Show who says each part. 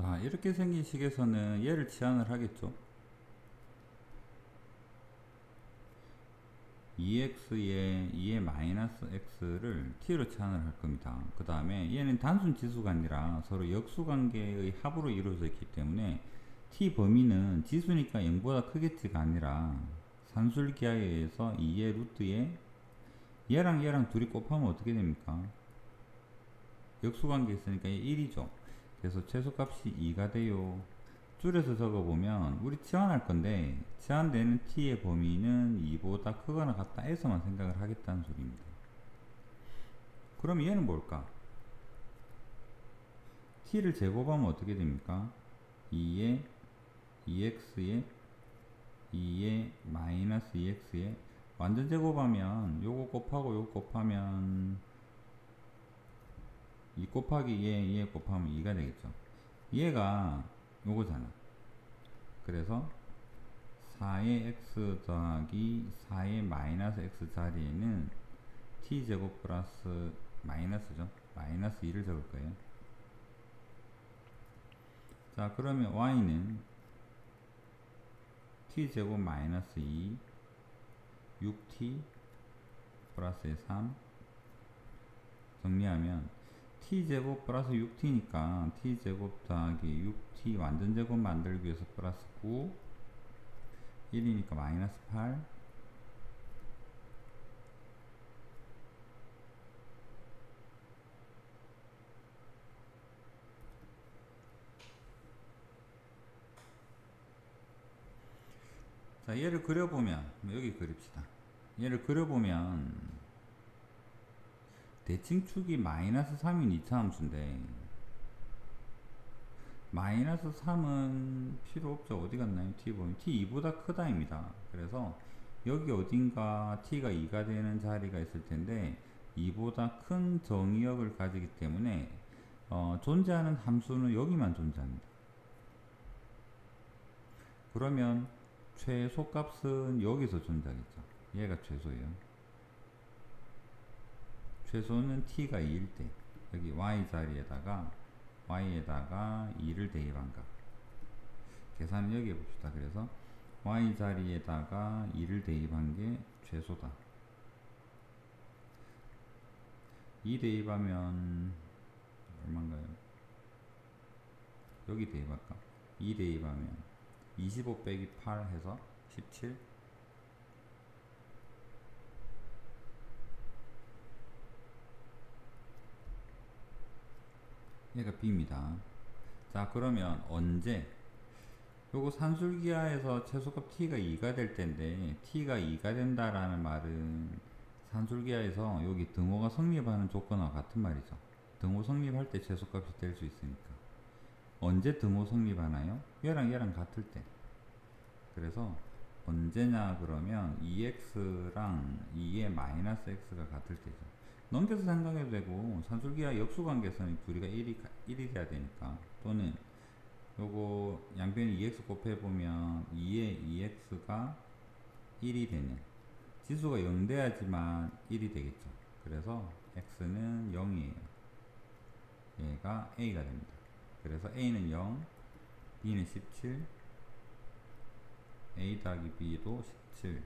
Speaker 1: 자 이렇게 생긴 식에서는 얘를 치환을 하겠죠. 2x에 2의 마이너스 x를 t로 치환을 할 겁니다. 그 다음에 얘는 단순 지수가 아니라 서로 역수관계의 합으로 이루어져 있기 때문에 t 범위는 지수니까 0보다 크겠지가 아니라 산술기하에 의해서 2의 루트에 얘랑 얘랑 둘이 곱하면 어떻게 됩니까? 역수관계 있으니까 1이죠 그래서 최소값이 2가 돼요. 줄여서 적어보면 우리 치환할 건데 치환되는 t의 범위는 2보다 크거나 같다 해서만 생각을 하겠다는 소리입니다. 그럼 얘는 뭘까? t를 제곱하면 어떻게 됩니까? 2에 2x에 2에 마이너스 2x에 완전 제곱하면 요거 곱하고 요거 곱하면 2 곱하기 2에 2에 곱하면 2가 되겠죠. 얘가 요거잖아. 그래서 4의 x 더하기 4의 마이너스 x 자리에는 t제곱 플러스 마이너스죠. 마이너스 2를 적을 거예요. 자 그러면 y는 t제곱 마이너스 2 6t 플러스 3 정리하면 t제곱 플러스 6t니까 t제곱 더하기 6t 완전 제곱 만들기 위해서 플러스 9 1이니까 마이너스 8 자, 얘를 그려보면, 여기 그립시다. 얘를 그려보면, 대칭축이 마이너스 3인 2차 함수인데 마이너스 3은 필요 없죠. 어디 갔나요? t 보면 t 2보다 크다입니다. 그래서 여기 어딘가 t가 2가 되는 자리가 있을 텐데 2보다 큰 정의역을 가지기 때문에 어, 존재하는 함수는 여기만 존재합니다. 그러면 최소값은 여기서 존재하겠죠. 얘가 최소예요 최소는 t가 2일 때 여기 y 자리에다가 y에다가 2를 대입한 값 계산을 여기 해봅시다. 그래서 y 자리에다가 2를 대입한 게 최소다. 2 대입하면 얼마인가요? 여기 대입할까? 2 대입하면 25 빼기 8 해서 17 얘가 b입니다. 자 그러면 언제 요거 산술기하에서 최소값 t가 2가 될 텐데 t가 2가 된다라는 말은 산술기하에서 여기 등호가 성립하는 조건과 같은 말이죠. 등호 성립할 때 최소값이 될 수 있으니까 언제 등호 성립하나요? 얘랑 얘랑 같을 때 그래서 언제냐 그러면 2x랑 2의 마이너스 x가 같을 때죠. 넘겨서 생각해도 되고 산술기와 역수관계선이 둘이가 1이, 1이 돼야 되니까. 또는 요거 양변이 2x 곱해보면 2에 2x가 1이 되는 지수가 0 돼야지만 1이 되겠죠. 그래서 x는 0이에요. 얘가 a가 됩니다. 그래서 a는 0 b는 17 a 더하기 b도 17